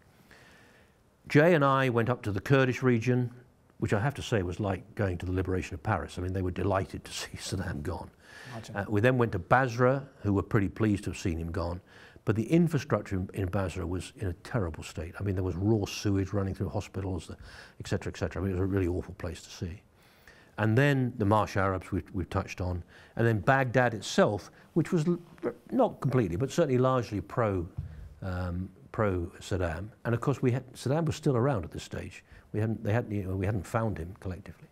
Jay and I went up to the Kurdish region, which I have to say was like going to the liberation of Paris. I mean, they were delighted to see Saddam gone. Uh, we then went to Basra, who were pretty pleased to have seen him gone. But the infrastructure in, in Basra was in a terrible state. I mean, there was raw sewage running through hospitals, et cetera, et cetera. I mean, it was a really awful place to see. And then the Marsh Arabs we've, we've touched on. And then Baghdad itself, which was not completely, but certainly largely pro, um, pro Saddam. And of course, we had, Saddam was still around at this stage. We hadn't, they hadn't, you know, we hadn't found him collectively.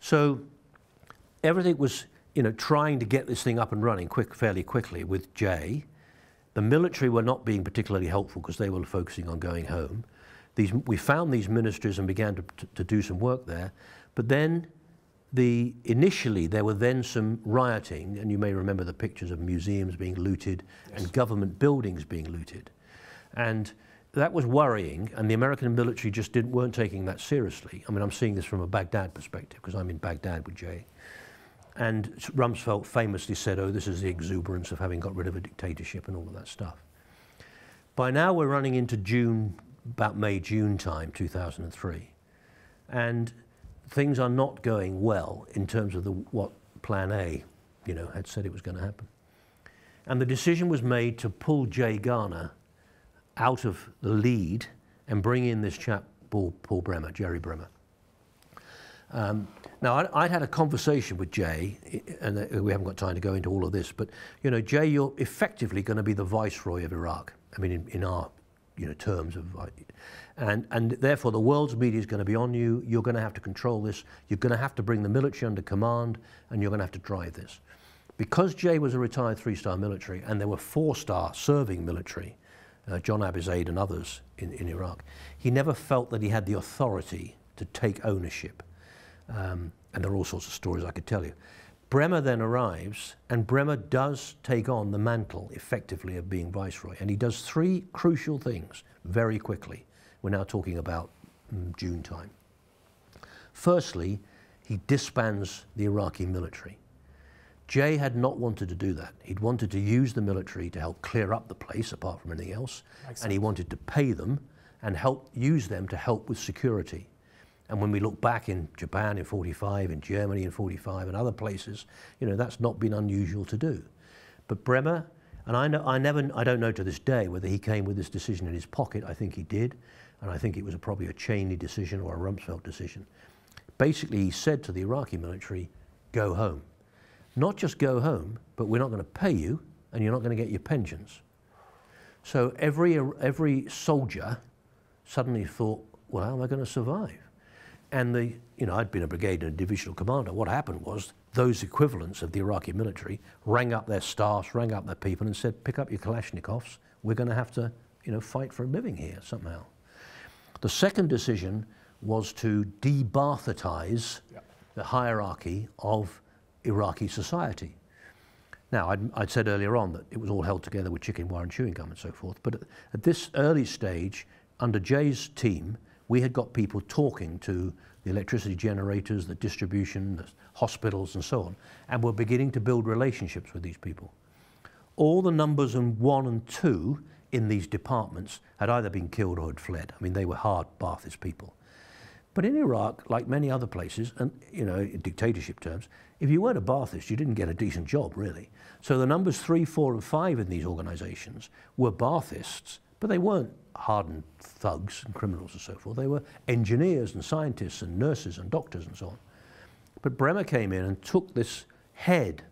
So everything was you know, trying to get this thing up and running quick, fairly quickly with Jay. The military were not being particularly helpful because they were focusing on going home. These, we found these ministries and began to, to, to do some work there. But then the, initially there were then some rioting, and you may remember the pictures of museums being looted yes. and government buildings being looted. And that was worrying, and the American military just didn't, weren't taking that seriously. I mean, I'm seeing this from a Baghdad perspective because I'm in Baghdad with Jay. And Rumsfeld famously said, oh, this is the exuberance of having got rid of a dictatorship and all of that stuff. By now we're running into June, about May, June time, 2003. And things are not going well in terms of the, what Plan A, you know, had said it was going to happen. And the decision was made to pull Jay Garner out of the lead and bring in this chap, Paul, Paul Bremer, Jerry Bremer. Um, now, I'd, I'd, had a conversation with Jay, and uh, we haven't got time to go into all of this, but you know, Jay, you're effectively going to be the viceroy of Iraq. I mean, in, in our you know terms of, and and therefore the world's media is going to be on you. You're going to have to control this. You're going to have to bring the military under command, and you're going to have to drive this. Because Jay was a retired three-star military, and there were four-star serving military, uh, John Abizaid and others in, in Iraq, he never felt that he had the authority to take ownership um, and there are all sorts of stories I could tell you. Bremer then arrives, and Bremer does take on the mantle effectively of being viceroy. And he does three crucial things very quickly. We're now talking about um, June time. Firstly, he disbands the Iraqi military. Jay had not wanted to do that. He'd wanted to use the military to help clear up the place, apart from anything else, and he wanted to pay them and help use them to help with security. And when we look back in Japan in 45, in Germany in 45, and other places, you know, that's not been unusual to do. But Bremer, and I, know, I, never, I don't know to this day whether he came with this decision in his pocket. I think he did. And I think it was a, probably a Cheney decision or a Rumsfeld decision. Basically, he said to the Iraqi military, go home. Not just go home, but we're not going to pay you and you're not going to get your pensions. So every, every soldier suddenly thought, well, how am I going to survive? And the, you know, I'd been a brigade and a divisional commander. What happened was those equivalents of the Iraqi military rang up their staffs, rang up their people and said, pick up your Kalashnikovs. We're going to have to, you know, fight for a living here somehow. The second decision was to de-Ba'athitize the hierarchy of Iraqi society. Now, I'd, I'd, said earlier on that it was all held together with chicken wire and chewing gum and so forth, but at, at this early stage, under Jay's team, we had got people talking to the electricity generators, the distribution, the hospitals and so on, and we're beginning to build relationships with these people. All the numbers in one and two in these departments had either been killed or had fled. I mean, they were hard Ba'athist people. But in Iraq, like many other places, and you know, in dictatorship terms, if you weren't a Ba'athist, you didn't get a decent job, really. So the numbers three, four, and five in these organizations were Ba'athists But they weren't hardened thugs and criminals and so forth. They were engineers and scientists and nurses and doctors and so on. But Bremer came in and took this head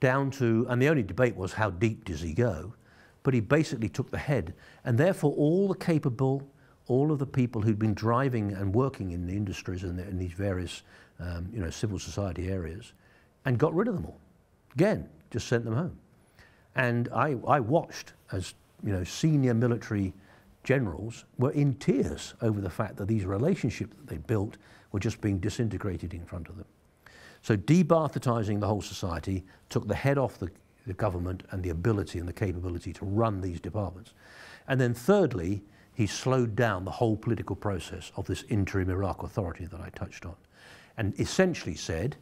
down to, and the only debate was how deep does he go? But he basically took the head, and therefore all the capable, all of the people who'd been driving and working in the industries and in, these various, um, you know, civil society areas, and got rid of them all. Again, just sent them home. And I, I watched as, you know, senior military generals were in tears over the fact that these relationships that they built were just being disintegrated in front of them. So de-Ba'athitizing the whole society took the head off the, the government and the ability and the capability to run these departments. And then thirdly, he slowed down the whole political process of this interim Iraq authority that I touched on. And essentially said,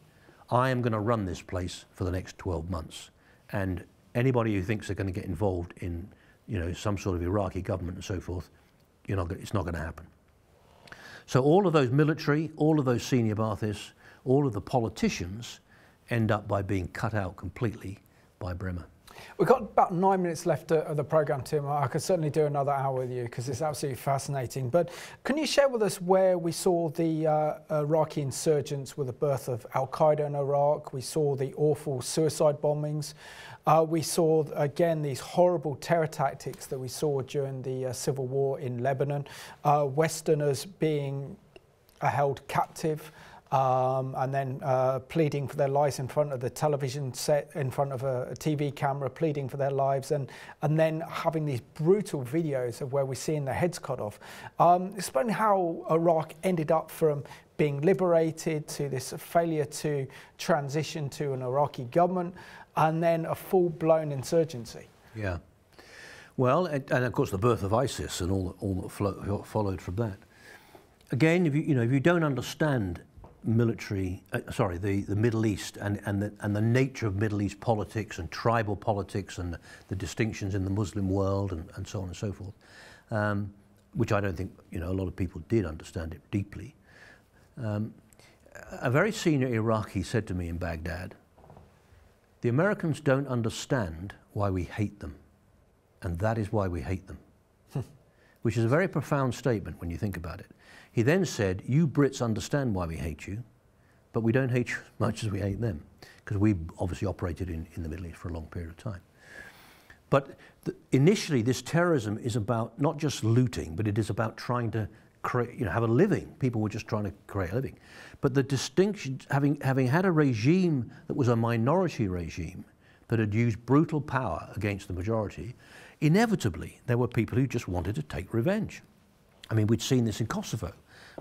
I am going to run this place for the next 12 months. And anybody who thinks they're going to get involved in you know, some sort of Iraqi government and so forth, you're not, it's not going to happen. So all of those military, all of those senior Baathists, all of the politicians end up by being cut out completely by Bremer. We've got about nine minutes left of the programme, Tim. I could certainly do another hour with you because it's absolutely fascinating. But can you share with us where we saw the uh, Iraqi insurgents with the birth of Al Qaeda in Iraq? We saw the awful suicide bombings. Uh, we saw again these horrible terror tactics that we saw during the uh, civil war in Lebanon. Uh, Westerners being uh, held captive um, and then uh, pleading for their lives in front of the television set, in front of a, a, TV camera, pleading for their lives, and, and then having these brutal videos of where we're seeing their heads cut off. Um, explain how Iraq ended up from being liberated to this failure to transition to an Iraqi government and then a full-blown insurgency. Yeah. Well, and, and, of course the birth of ISIS and all, all that followed from that. Again, if you, you know, if you don't understand military, uh, sorry, the, the Middle East and, and, the, and the nature of Middle East politics and tribal politics and the, distinctions in the Muslim world and, and so on and so forth, um, which I don't think you know, a lot of people did understand it deeply. Um, a very senior Iraqi said to me in Baghdad, the Americans don't understand why we hate them, and that is why we hate them. Which is a very profound statement when you think about it. He then said, You Brits understand why we hate you, but we don't hate you as much as we hate them, because we obviously operated in, in the Middle East for a long period of time. But the, initially, this terrorism is about not just looting, but it is about trying to create, you know, have a living. People were just trying to create a living. But the distinction, having, having had a regime that was a minority regime that had used brutal power against the majority, inevitably there were people who just wanted to take revenge. I mean, we'd seen this in Kosovo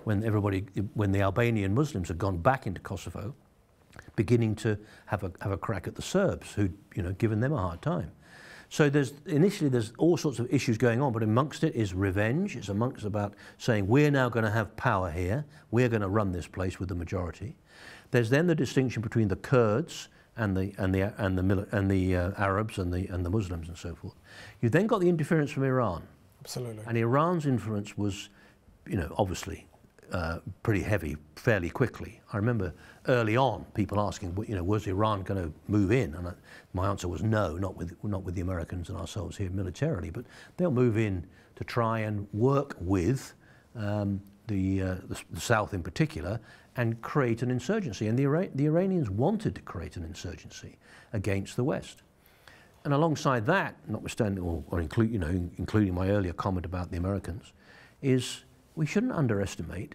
when everybody, when the Albanian Muslims had gone back into Kosovo, beginning to have a, have a crack at the Serbs who'd, you know, given them a hard time. So there's initially there's all sorts of issues going on, but amongst it is revenge. It's amongst about saying we're now going to have power here. We're going to run this place with the majority. There's then the distinction between the Kurds and the and the and the and the uh, Arabs and the and the Muslims and so forth. You've then got the interference from Iran. Absolutely. And Iran's influence was, you know, obviously uh, pretty heavy fairly quickly. I remember early on people asking, you know, was Iran going to move in? And I, my answer was no, not with, not with the Americans and ourselves here militarily, but they'll move in to try and work with um, the, uh, the, the, South in particular and create an insurgency. And the, Ira the Iranians wanted to create an insurgency against the West. And alongside that, notwithstanding, or, or include, you know, including my earlier comment about the Americans, is we shouldn't underestimate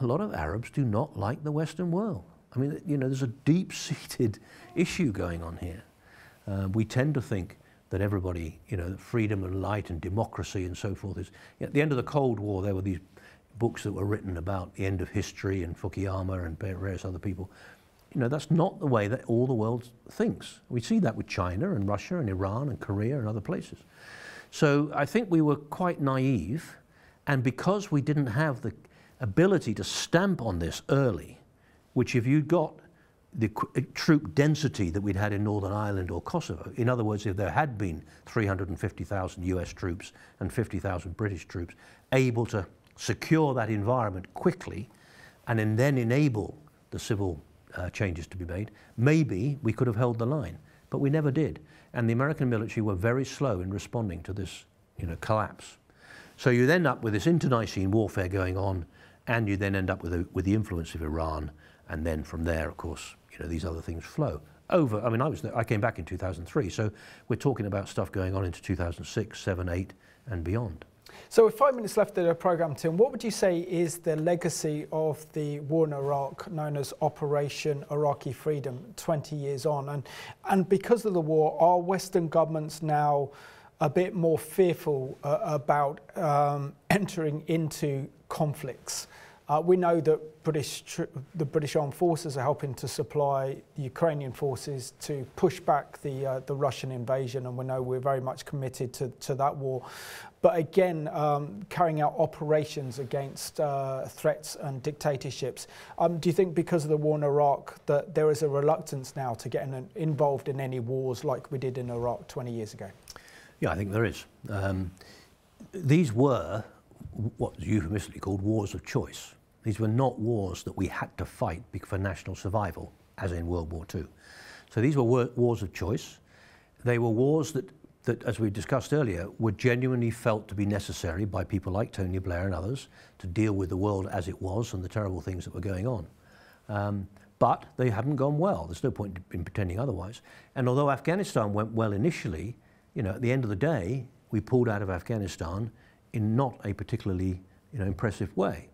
a lot of Arabs do not like the Western world. I mean, you know, there's a deep-seated issue going on here. Uh, we tend to think that everybody, you know, freedom and light and democracy and so forth is. At the end of the Cold War, there were these books that were written about the end of history and Fukuyama and various other people. You know, that's not the way that all the world thinks. We see that with China and Russia and Iran and Korea and other places. So I think we were quite naive, and because we didn't have the ability to stamp on this early, which if you'd got the uh, troop density that we'd had in Northern Ireland or Kosovo, in other words, if there had been 350,000 US troops and 50,000 British troops able to secure that environment quickly and then enable the civil uh, changes to be made, maybe we could have held the line. But we never did. And the American military were very slow in responding to this you know, collapse. So you end up with this internecine warfare going on, and you then end up with, a, with the influence of Iran, and then from there, of course, you know, these other things flow. Over, I mean, I, was there, I came back in 2003, so we're talking about stuff going on into 2006, 7, 8, and beyond. So with five minutes left of the programme, Tim, what would you say is the legacy of the war in Iraq known as Operation Iraqi Freedom 20 years on? And, and because of the war, are Western governments now a bit more fearful uh, about um, entering into conflicts? Uh, we know that British the British Armed Forces are helping to supply the Ukrainian forces to push back the uh, the Russian invasion, and we know we're very much committed to, to that war. But again, um, carrying out operations against uh, threats and dictatorships. Um, do you think because of the war in Iraq that there is a reluctance now to get in, involved in any wars like we did in Iraq 20 years ago? Yeah, I think there is. Um, these were what is euphemistically called wars of choice. These were not wars that we had to fight for national survival, as in World War II. So these were wars of choice. They were wars that, that, as we discussed earlier, were genuinely felt to be necessary by people like Tony Blair and others to deal with the world as it was and the terrible things that were going on. Um, but they haven't gone well. There's no point in pretending otherwise. And although Afghanistan went well initially, you know, at the end of the day, we pulled out of Afghanistan in not a particularly you know, impressive way.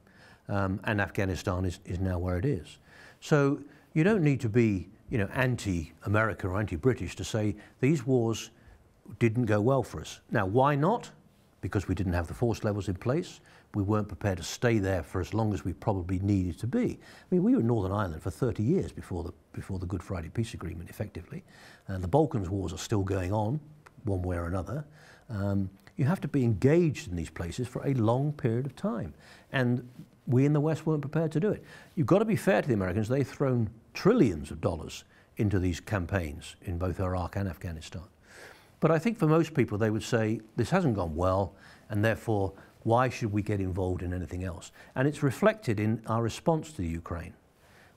Um, and Afghanistan is, is now where it is. So you don't need to be you know, anti-America or anti-British to say these wars didn't go well for us. Now, why not? Because we didn't have the force levels in place. We weren't prepared to stay there for as long as we probably needed to be. I mean, we were in Northern Ireland for 30 years before the, before the Good Friday Peace Agreement, effectively. And the Balkans wars are still going on, one way or another. Um, you have to be engaged in these places for a long period of time. And we in the West weren't prepared to do it. You've got to be fair to the Americans. They've thrown trillions of dollars into these campaigns in both Iraq and Afghanistan. But I think for most people, they would say, this hasn't gone well, and therefore, why should we get involved in anything else? And it's reflected in our response to Ukraine,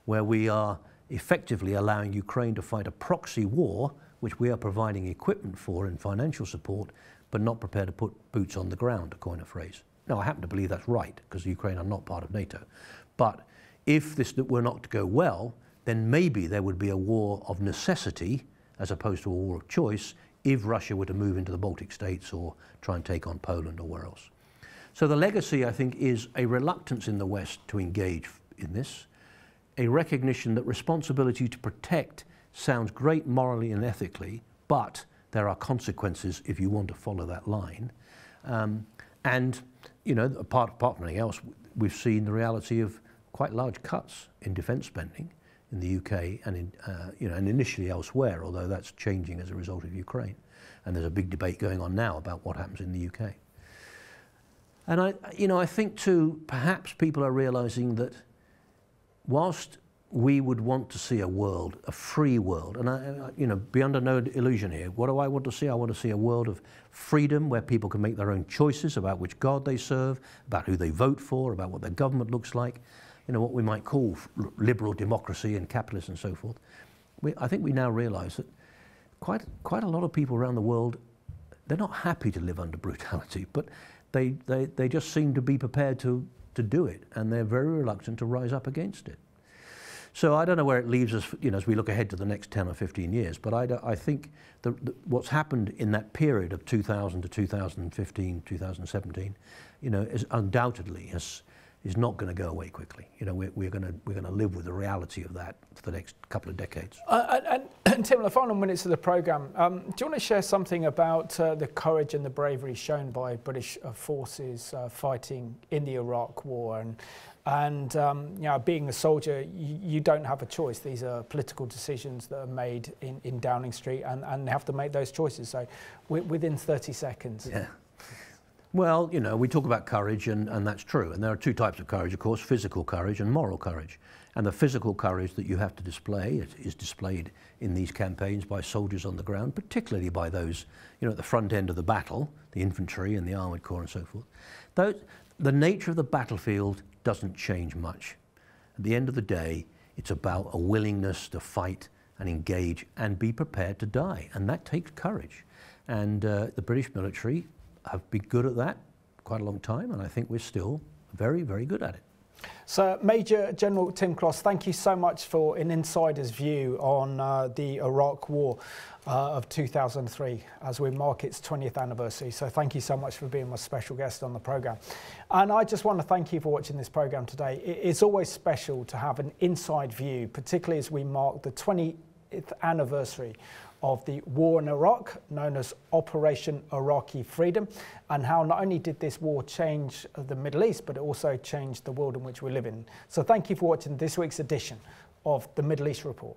where we are effectively allowing Ukraine to fight a proxy war, which we are providing equipment for and financial support, but not prepared to put boots on the ground, to coin a phrase. Now, I happen to believe that's right, because Ukraine are not part of NATO. But if this were not to go well, then maybe there would be a war of necessity as opposed to a war of choice if Russia were to move into the Baltic states or try and take on Poland or where else. So the legacy, I think, is a reluctance in the West to engage in this, a recognition that responsibility to protect sounds great morally and ethically, but there are consequences if you want to follow that line. Um, and, you know, apart, apart from anything else, we've seen the reality of quite large cuts in defence spending in the UK and, in, uh, you know, and initially elsewhere, although that's changing as a result of Ukraine. And there's a big debate going on now about what happens in the UK. And I, you know, I think too, perhaps people are realizing that whilst we would want to see a world, a free world. And, I, you know, be under no illusion here. What do I want to see? I want to see a world of freedom where people can make their own choices about which God they serve, about who they vote for, about what their government looks like, you know, what we might call liberal democracy and capitalism and so forth. We, I think we now realize that quite, quite a lot of people around the world, they're not happy to live under brutality, but they, they, they just seem to be prepared to, to do it, and they're very reluctant to rise up against it. So I don't know where it leaves us, you know, as we look ahead to the next 10 or 15 years. But I, I think what's happened in that period of 2000 to 2015, 2017, you know, is undoubtedly has, is not going to go away quickly. You know, we're, we're going to we're going to live with the reality of that for the next couple of decades. Uh, and, Tim, the final minutes of the program, um, do you want to share something about uh, the courage and the bravery shown by British uh, forces uh, fighting in the Iraq War and and um, you know, being a soldier, you, you, don't have a choice. These are political decisions that are made in, in Downing Street, and, and have to make those choices. So, within 30 seconds. Yeah. Well, you know, we talk about courage, and, and that's true. And there are two types of courage, of course physical courage and moral courage. And the physical courage that you have to display is displayed in these campaigns by soldiers on the ground, particularly by those, you know, at the front end of the battle, the infantry and the armoured corps and so forth. The nature of the battlefield doesn't change much. At the end of the day, it's about a willingness to fight and engage and be prepared to die. And that takes courage. And uh, the British military have been good at that, quite a long time, and I think we're still very, very good at it. So, Major General Tim Cross, thank you so much for an insider's view on uh, the Iraq War uh, of 2003 as we mark its 20th anniversary. So, thank you so much for being my special guest on the programme. And I just want to thank you for watching this programme today. It's always special to have an inside view, particularly as we mark the 20th anniversary of the war in Iraq, known as Operation Iraqi Freedom, and how not only did this war change the Middle East, but it also changed the world in which we live in. So thank you for watching this week's edition of the Middle East Report.